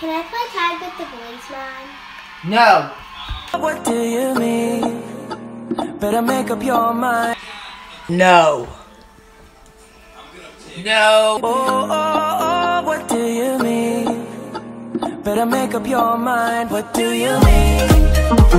Can I play tag with the boys, Mom? No. What do you mean? Better make up your mind. No. No. Oh, oh, oh, what do you mean? Better make up your mind. What do you mean?